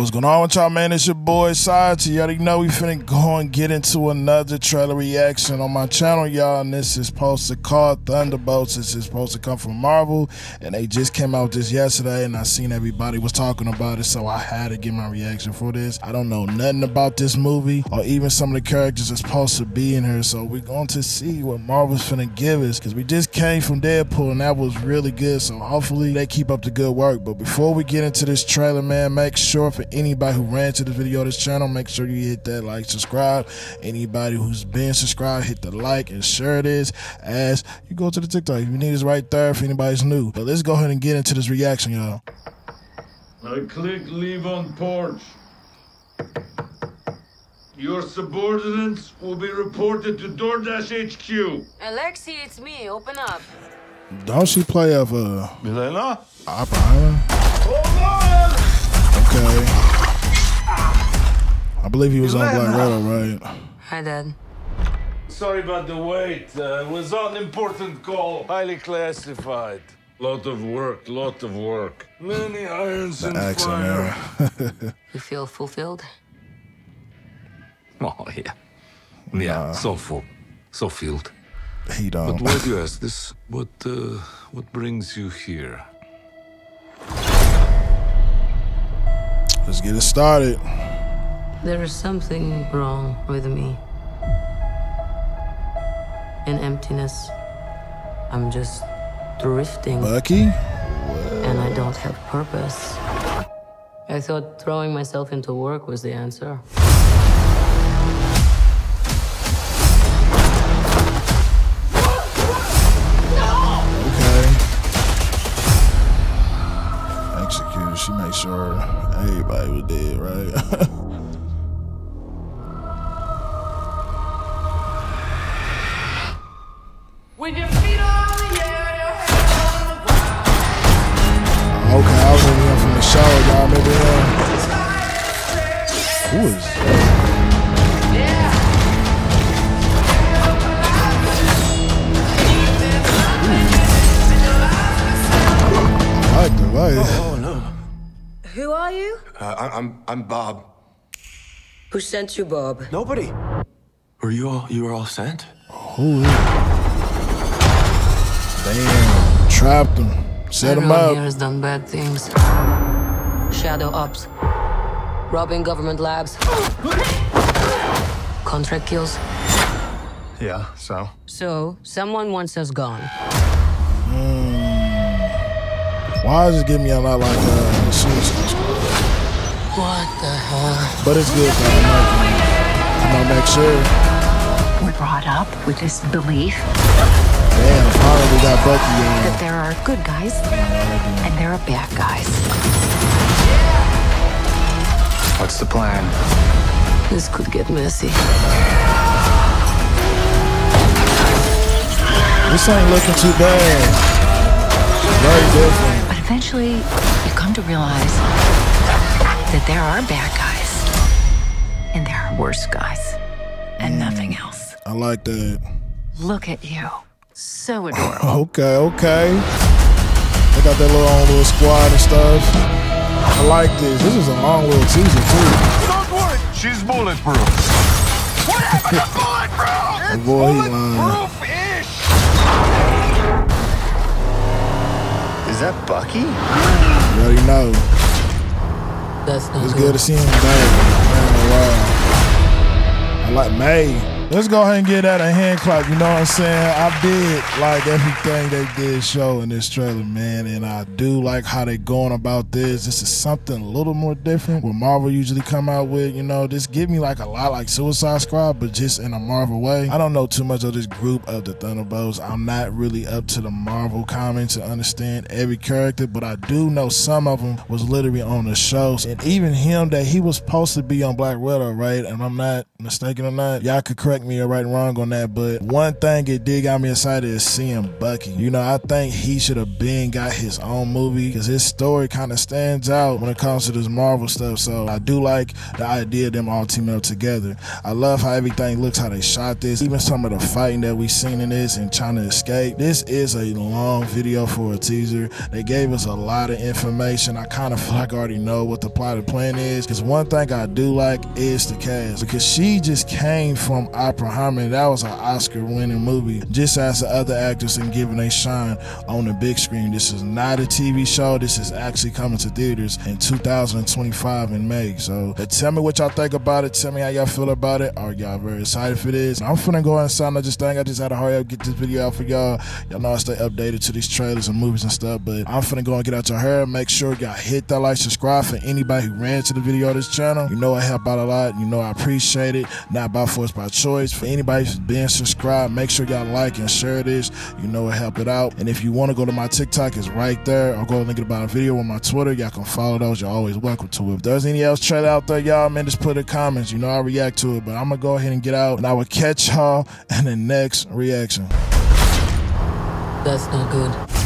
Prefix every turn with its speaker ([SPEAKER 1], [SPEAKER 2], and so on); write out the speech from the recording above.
[SPEAKER 1] What's going on with y'all, man? It's your boy Side. Y'all already know we finna go and get into another trailer reaction on my channel, y'all. And this is supposed to call Thunderbolts. This is supposed to come from Marvel, and they just came out just yesterday, and I seen everybody was talking about it, so I had to get my reaction for this. I don't know nothing about this movie or even some of the characters that's supposed to be in here, so we're going to see what Marvel's finna give us because we just came from Deadpool, and that was really good. So hopefully they keep up the good work. But before we get into this trailer, man, make sure for anybody who ran to this video, this channel, make sure you hit that like, subscribe. Anybody who's been subscribed, hit the like and share this as you go to the TikTok. If you need us right there if anybody's new. But let's go ahead and get into this reaction, y'all.
[SPEAKER 2] I click leave on porch. Your subordinates will be reported to DoorDash HQ.
[SPEAKER 3] Alexei, it's me. Open up.
[SPEAKER 1] Don't she play of uh
[SPEAKER 2] Milena?
[SPEAKER 1] Oppenheimer? Okay. I believe he was on Black Widow, right?
[SPEAKER 3] Hi, Dad.
[SPEAKER 2] Sorry about the wait. Uh, it was on important call. Highly classified. Lot of work, lot of work. Many irons in
[SPEAKER 1] Accent
[SPEAKER 2] fire.
[SPEAKER 1] era.
[SPEAKER 3] You feel fulfilled?
[SPEAKER 4] Oh, yeah. Yeah, so full. So filled.
[SPEAKER 1] he
[SPEAKER 4] But
[SPEAKER 1] don't.
[SPEAKER 4] why do you ask this? What, uh, what brings you here?
[SPEAKER 1] Let's get it started.
[SPEAKER 3] There is something wrong with me. An emptiness. I'm just drifting
[SPEAKER 1] Bucky?
[SPEAKER 3] and I don't have purpose. I thought throwing myself into work was the answer.
[SPEAKER 1] Sure everybody was dead, right?
[SPEAKER 5] When your feet on the air, your head on the ground.
[SPEAKER 1] okay, I remember him from the show. Y'all uh, remember him? Who is? I like the.
[SPEAKER 6] No.
[SPEAKER 3] Who are you?
[SPEAKER 6] Uh, I- I'm I'm Bob.
[SPEAKER 3] Who sent you, Bob?
[SPEAKER 6] Nobody. Were you all you were all sent?
[SPEAKER 1] Who is? Damn, trapped him, set him
[SPEAKER 3] Everyone
[SPEAKER 1] up.
[SPEAKER 3] here has done bad things. Shadow ops, robbing government labs, contract kills.
[SPEAKER 6] Yeah. So.
[SPEAKER 3] So, someone wants us gone.
[SPEAKER 1] Why is it giving me a lot like uh, the Suicide Squad?
[SPEAKER 3] What the hell?
[SPEAKER 1] But it's good though. I'm like, I'm gonna make sure.
[SPEAKER 7] We're brought up with this belief
[SPEAKER 1] Damn, finally we got Bucky
[SPEAKER 7] that there are good guys and there are bad guys.
[SPEAKER 6] What's the plan?
[SPEAKER 3] This could get messy.
[SPEAKER 1] This ain't looking too bad. Very different.
[SPEAKER 7] But eventually, you come to realize that there are bad guys and there are worse guys and mm. nothing else.
[SPEAKER 1] I like that.
[SPEAKER 7] Look at you. So adorable.
[SPEAKER 1] Okay, okay. They got that little own little squad and stuff. I like this. This is a long little teaser too.
[SPEAKER 2] Don't worry, she's bulletproof. what happened to bulletproof?
[SPEAKER 1] Oh boy.
[SPEAKER 2] Bulletproof-ish.
[SPEAKER 6] Is that Bucky?
[SPEAKER 1] You already know.
[SPEAKER 3] That's not
[SPEAKER 1] It's
[SPEAKER 3] good.
[SPEAKER 1] good to see him back. Man, wow. I like May. Let's go ahead and get that a hand clap. You know what I'm saying? I did like everything they did show in this trailer, man, and I do like how they going about this. This is something a little more different. What Marvel usually come out with, you know, this give me like a lot like Suicide Squad, but just in a Marvel way. I don't know too much of this group of the Thunderbolts. I'm not really up to the Marvel comics to understand every character, but I do know some of them was literally on the show, and even him that he was supposed to be on Black Widow, right? And I'm not mistaken or not. Y'all could correct me or right and wrong on that, but one thing it did got me excited is seeing Bucky. You know, I think he should have been got his own movie because his story kind of stands out when it comes to this Marvel stuff. So I do like the idea of them all teaming up together. I love how everything looks, how they shot this, even some of the fighting that we seen in this and trying to escape. This is a long video for a teaser. They gave us a lot of information. I kind of feel like I already know what the plot and plan is because one thing I do like is the cast because she just came from That was an Oscar winning movie, just as the other actors and giving a shine on the big screen. This is not a TV show. This is actually coming to theaters in 2025 in May. So uh, tell me what y'all think about it. Tell me how y'all feel about it. Are y'all very excited for this? I'm finna go and sign up just think I just had to hurry up get this video out for y'all. Y'all know I stay updated to these trailers and movies and stuff, but I'm finna go and get out your hair. Make sure y'all hit that like, subscribe for anybody who ran to the video of this channel. You know I help out a lot. You know I appreciate it. Not by force, by choice. For anybody been subscribed, make sure y'all like and share this. You know it help it out. And if you want to go to my TikTok, it's right there. I'll go link it about a video on my Twitter. Y'all can follow those. You're always welcome to it. If there's any else trailer out there, y'all, man, just put in comments. You know I react to it. But I'm gonna go ahead and get out and I will catch y'all in the next reaction.
[SPEAKER 3] That's not good.